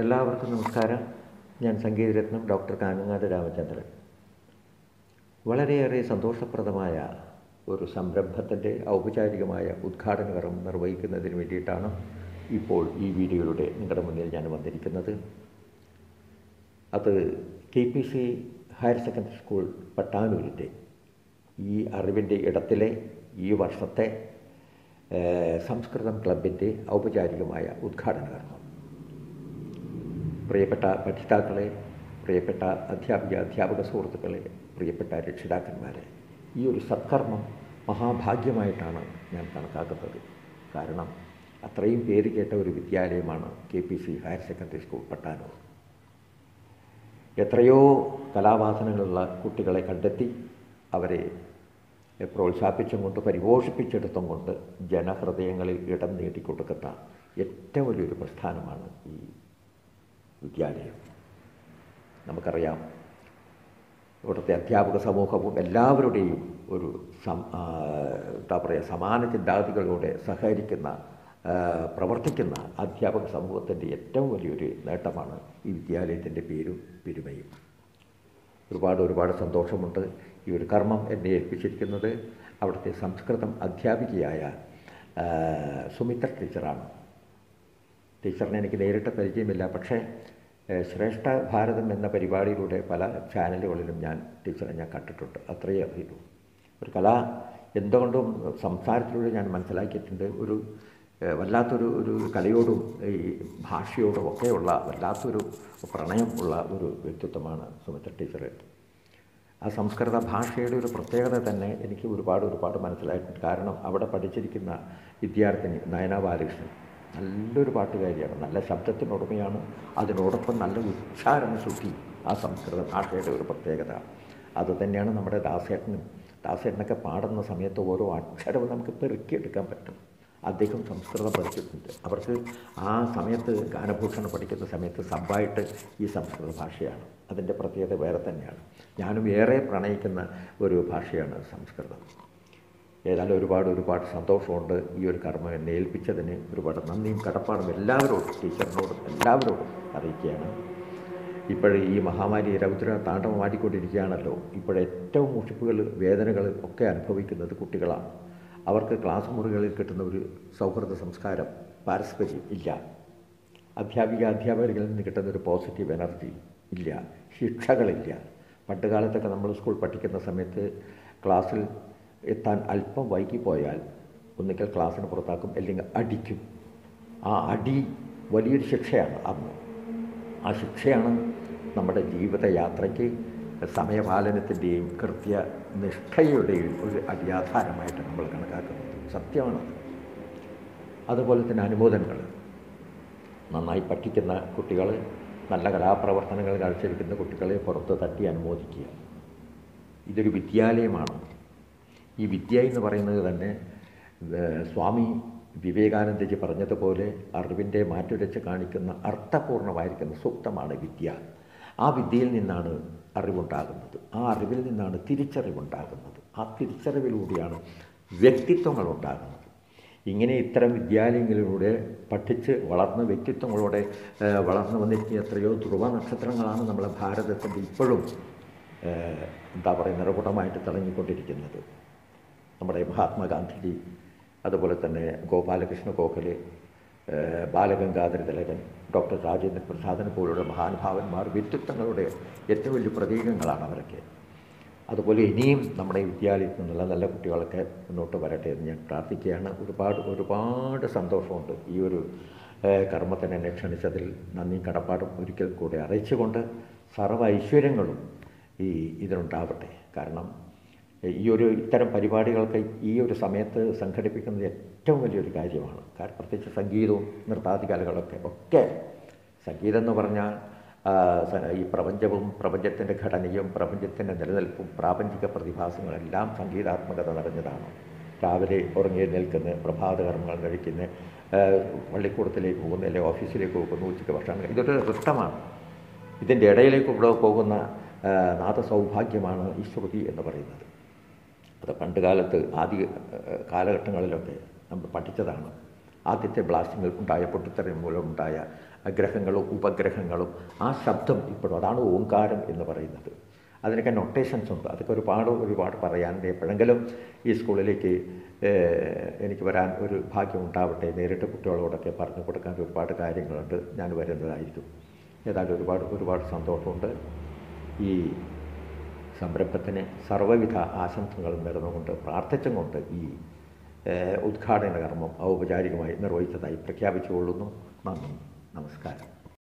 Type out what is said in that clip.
എല്ലാവർക്കും നമസ്കാരം. ഞാൻ സംഗീതരത്നം ഡോക്ടർ കാനങ്ങാട് രാമചന്ദ്രൻ. വളരെയേറെ സന്തോഷപ്രദമായ ഒരു സംരംഭത്തിന്റെ ഔപചാരികമായ ഉദ്ഘാടന കർമ്മം നിർവഹിക്കുന്നതിന് വേണ്ടിയിട്ടാണ് ഇപ്പോൾ ഈ വീഡിയോയുടെ നിങ്ങളുടെ മുന്നിൽ ഞാൻ വന്നിരിക്കുന്നത്. അത് K P C higher secondary school പട്ടാനൂരിന്റെ ഈ അറിവിന്റെ ഇടത്തിലെ ഈ വർഷത്തെ സംസ്കൃതം ക്ലബിന്റെ ഔപചാരികമായ ഉദ്ഘാടന കർമ്മം. പ്രിയപ്പെട്ട പഠിതാക്കളെ പ്രിയപ്പെട്ട അധ്യാപിക അധ്യാപക സുഹൃത്തുക്കളെ പ്രിയപ്പെട്ട രക്ഷിതാക്കന്മാരെ ഈ ഒരു സത്കർമ്മം മഹാഭാഗ്യമായിട്ടാണ് ഞാൻ കണക്കാക്കുന്നത്. കാരണം അത്രയും പേര് കേട്ട ഒരു വിദ്യാലയമാണ് K P C higher secondary school Pattanur. എത്രയോ കലാവാസനകളുള്ള കുട്ടികളെ കണ്ടെത്തി അവരെ പ്രോത്സാഹിപ്പിച്ചും കൊണ്ട് പരിപോഷിപ്പിച്ചെടുത്തും കൊണ്ട് ജനഹൃദയങ്ങളിൽ ഇടം നേടിക്കൊടുക്കുന്ന ഏറ്റവും വലിയൊരു പ്രസ്ഥാനമാണ് വിദ്യാലയം. നമുക്കറിയാം ഇവിടുത്തെ അധ്യാപക സമൂഹവും എല്ലാവരുടെയും ഒരു സം എന്താ പറയുക സമാന ചിന്താഗതികളോടെ സഹകരിക്കുന്ന പ്രവർത്തിക്കുന്ന അധ്യാപക സമൂഹത്തിന്റെ ഏറ്റവും വലിയൊരു നേട്ടമാണ് ഈ വിദ്യാലയത്തിന്റെ പേരും പെരുമയും. ഒരുപാട് ഒരുപാട് സന്തോഷമുണ്ട് ഈ ഒരു കർമ്മം എന്നെ ഏൽപ്പിച്ചിരിക്കുന്നത്. അവിടുത്തെ സംസ്കൃതം അധ്യാപികയായ സുമിത്ര ടീച്ചറാണ്. ടീച്ചറിനെ എനിക്ക് നേരിട്ട് പരിചയമില്ല. പക്ഷേ ശ്രേഷ്ഠ ഭാരതം എന്ന പരിപാടിയിലൂടെ പല ചാനലുകളിലും ഞാൻ ടീച്ചറെ ഞാൻ കണ്ടിട്ടുണ്ട്. അത്രയേ അറിയുള്ളൂ. ഒരു കല എന്തുകൊണ്ടും സംസാരത്തിലൂടെ ഞാൻ മനസ്സിലാക്കിയിട്ടുണ്ട്. ഒരു വല്ലാത്തൊരു ഒരു കലയോടും ഈ ഭാഷയോടും ഒക്കെയുള്ള വല്ലാത്തൊരു പ്രണയം ഉള്ള ഒരു വ്യക്തിത്വമാണ് സുമിത്ര ടീച്ചർ ആ സംസ്കൃത ഭാഷയുടെ ഒരു പ്രത്യേകത തന്നെ എനിക്ക് ഒരുപാട് ഒരുപാട് മനസ്സിലായിട്ടുണ്ട്. കാരണം അവിടെ പഠിച്ചിരിക്കുന്ന വിദ്യാർത്ഥിനി നയന ബാലകൃഷ്ണൻ. നല്ലൊരു പാട്ടുകാരിയാണ്. നല്ല ശബ്ദത്തിനുടമയാണ്. അതിനോടൊപ്പം നല്ല ഉച്ചാരണ ശുദ്ധി ആ സംസ്കൃത ഭാഷയുടെ ഒരു പ്രത്യേകത. അതുതന്നെയാണ് നമ്മുടെ ദാസേട്ടനും. ദാസേട്ടനൊക്കെ പാടുന്ന സമയത്ത് ഓരോ അക്ഷരവും നമുക്ക് പെറുക്കിയെടുക്കാൻ പറ്റും. അദ്ദേഹം സംസ്കൃതം പഠിച്ചിട്ടുണ്ട്. അവർക്ക് ആ സമയത്ത് ഗാനഭൂഷണം പഠിക്കുന്ന സമയത്ത് സബ്ബായിട്ട് ഈ സംസ്കൃത ഭാഷയാണ്. അതിന്റെ പ്രത്യേകത വേറെ തന്നെയാണ്. ഞാനും ഏറെ പ്രണയിക്കുന്ന ഒരു ഭാഷയാണ് സംസ്കൃതം. ഏതായാലും ഒരുപാട് ഒരുപാട് സന്തോഷമുണ്ട്. ഈ ഒരു കർമ്മം എന്നെ ഏൽപ്പിച്ചതിന് ഒരുപാട് നന്ദിയും കടപ്പാടും എല്ലാവരോടും ടീച്ചറിനോടും എല്ലാവരോടും അറിയിക്കുകയാണ്. ഇപ്പോൾ ഈ മഹാമാരി രൗദ്ര താണ്ഡവമാടിക്കൊണ്ടിരിക്കുകയാണല്ലോ ഇപ്പോഴേറ്റവും മുഷിപ്പുകൾ വേദനകൾ ഒക്കെ അനുഭവിക്കുന്നത് കുട്ടികളാണ്. അവർക്ക് ക്ലാസ് മുറികളിൽ കിട്ടുന്ന ഒരു സൗഹൃദ സംസ്കാരം പാരസ്പര്യം ഇല്ല. അധ്യാപിക അധ്യാപകരിൽ നിന്ന് കിട്ടുന്ന ഒരു പോസിറ്റീവ് എനർജി ഇല്ല. ശിക്ഷകളില്ല. പണ്ട് കാലത്തൊക്കെ നമ്മൾ സ്കൂൾ പഠിക്കുന്ന സമയത്ത് ക്ലാസ്സിൽ എത്താൻ അല്പം വൈകിപ്പോയാൽ ഒന്നിക്കൽ ക്ലാസ്സിന് പുറത്താക്കും അല്ലെങ്കിൽ അടിക്കും. ആ അടി വലിയൊരു ശിക്ഷയാണ്. അന്ന് ആ ശിക്ഷയാണ് നമ്മുടെ ജീവിതയാത്രയ്ക്ക് സമയപാലനത്തിന്റെയും കൃത്യനിഷ്ഠയുടെയും ഒരു അടിയാധാരമായിട്ട് നമ്മൾ കണക്കാക്കുന്നത്. സത്യമാണത് അതുപോലെ തന്നെ അനുമോദനങ്ങൾ. നന്നായി പഠിക്കുന്ന കുട്ടികൾ നല്ല കലാപ്രവർത്തനങ്ങൾ കാഴ്ചവെക്കുന്ന കുട്ടികളെ പുറത്ത് തട്ടി അനുമോദിക്കുക. ഇതൊരു വിദ്യാലയമാണ്. ഈ വിദ്യ എന്ന് പറയുന്നത് തന്നെ സ്വാമി വിവേകാനന്ദജി പറഞ്ഞതുപോലെ അറിവിന്റെ മാറ്റുരച്ച് കാണിക്കുന്ന അർത്ഥപൂർണമായിരിക്കുന്ന സൂക്തമാണ് വിദ്യ. ആ വിദ്യയിൽ നിന്നാണ് അറിവുണ്ടാകുന്നത്. ആ അറിവിൽ നിന്നാണ് തിരിച്ചറിവുണ്ടാകുന്നത്. ആ തിരിച്ചറിവിലൂടെയാണ് വ്യക്തിത്വങ്ങൾ ഉണ്ടാകുന്നത് ഇങ്ങനെ ഇത്തരം വിദ്യാലയങ്ങളിലൂടെ പഠിച്ച് വളർന്ന വ്യക്തിത്വങ്ങളോടെ വളർന്നു വന്നിരിക്കുന്ന എത്രയോ ധ്രുവ നക്ഷത്രങ്ങളാണ് നമ്മളെ ഭാരതത്തിന്റെ ഇപ്പോഴും എന്താ പറയുക നിറകുടമായിട്ട് തിളങ്ങിക്കൊണ്ടിരിക്കുന്നത്. നമ്മുടെ മഹാത്മാഗാന്ധിജി അതുപോലെ തന്നെ ഗോപാലകൃഷ്ണ ഗോഖലെ ബാലഗംഗാധര തിലകൻ ഡോക്ടർ രാജേന്ദ്ര പ്രസാദിനെ പോലുള്ള മഹാനുഭാവന്മാർ വ്യക്തിത്വങ്ങളുടെ ഏറ്റവും വലിയ പ്രതീകങ്ങളാണ് അവരൊക്കെ. അതുപോലെ ഇനിയും നമ്മുടെ വിദ്യാലയത്തിൽ നിന്നുള്ള നല്ല കുട്ടികളൊക്കെ മുന്നോട്ട് വരട്ടെ എന്ന് ഞാൻ പ്രാർത്ഥിക്കുകയാണ്. ഒരുപാട് ഒരുപാട് സന്തോഷമുണ്ട് ഈ ഒരു കർമ്മത്തിന് എന്നെ ക്ഷണിച്ചതിൽ നന്ദിയും കടപ്പാടും ഒരിക്കൽ കൂടെ അറിയിച്ചുകൊണ്ട് സർവ ഐശ്വര്യങ്ങളും ഈ ഇതിനുണ്ടാവട്ടെ. കാരണം ഈ ഒരു ഇത്തരം പരിപാടികളൊക്കെ ഈ ഒരു സമയത്ത് സംഘടിപ്പിക്കുന്നത് ഏറ്റവും വലിയൊരു കാര്യമാണ്. കാരണം പ്രത്യേകിച്ച് സംഗീതവും നൃത്താദി കലകളൊക്കെ ഒക്കെ സംഗീതം എന്ന് പറഞ്ഞാൽ ഈ പ്രപഞ്ചവും പ്രപഞ്ചത്തിന്റെ ഘടനയും പ്രപഞ്ചത്തിന്റെ നിലനിൽപ്പും പ്രാപഞ്ചിക പ്രതിഭാസങ്ങളെല്ലാം സംഗീതാത്മകത നിറഞ്ഞതാണ്. രാവിലെ ഉറങ്ങി നിൽക്കുന്ന പ്രഭാത കർമ്മങ്ങൾ കഴിക്കുന്ന പള്ളിക്കൂടത്തിലേക്ക് പോകുന്ന അല്ലെങ്കിൽ ഓഫീസിലേക്ക് പോകുന്ന ഉച്ചയ്ക്ക് ഭക്ഷണം ഇതൊരു നൃത്തമാണ്. ഇതിന്റെ ഇടയിലേക്ക് ഇവിടെ പോകുന്ന നാദസൗഭാഗ്യമാണ് ഈ ശ്രുതി എന്ന് പറയുന്നത്. പണ്ട് കാലത്ത് ആദ്യ കാലഘട്ടങ്ങളിലൊക്കെ നമ്മൾ പഠിച്ചതാണ്. ആദ്യത്തെ ബ്ലാസ്റ്റിങ്ങിൽ ഉണ്ടായ പൊട്ടിത്തെറി മൂലമുണ്ടായ ഗ്രഹങ്ങളും ഉപഗ്രഹങ്ങളും ആ ശബ്ദം ഇപ്പോഴും അതാണ് ഓങ്കാരം എന്ന് പറയുന്നത്. അതിനൊക്കെ നൊട്ടേഷൻസ് ഉണ്ട്. അതൊക്കെ ഒരുപാട് ഒരുപാട് പറയാനുണ്ട് എപ്പോഴെങ്കിലും ഈ സ്കൂളിലേക്ക് എനിക്ക് വരാൻ ഒരു ഭാഗ്യം ഉണ്ടാവട്ടെ. നേരിട്ട് കുട്ടികളോടൊക്കെ പറഞ്ഞു കൊടുക്കാൻ ഒരുപാട് കാര്യങ്ങളുണ്ട്. ഞാൻ വരുന്നതായിരിക്കും. ഏതായാലും ഒരുപാട് ഒരുപാട് സന്തോഷമുണ്ട്. ഈ സംരംഭത്തിന് സർവവിധ ആശംസകളും നേർന്നുകൊണ്ട് പ്രാർത്ഥിച്ചും കൊണ്ട് ഈ ഉദ്ഘാടന കർമ്മം ഔപചാരികമായി നിർവഹിച്ചതായി പ്രഖ്യാപിച്ചുകൊള്ളുന്നു. നന്ദി. നമസ്കാരം.